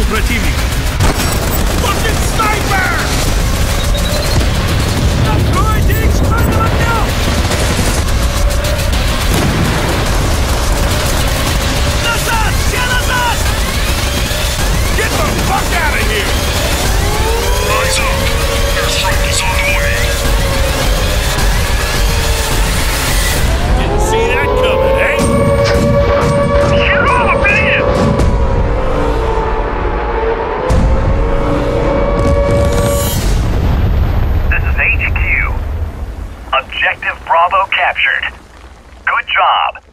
вижу противника. Objective Bravo captured. Good job.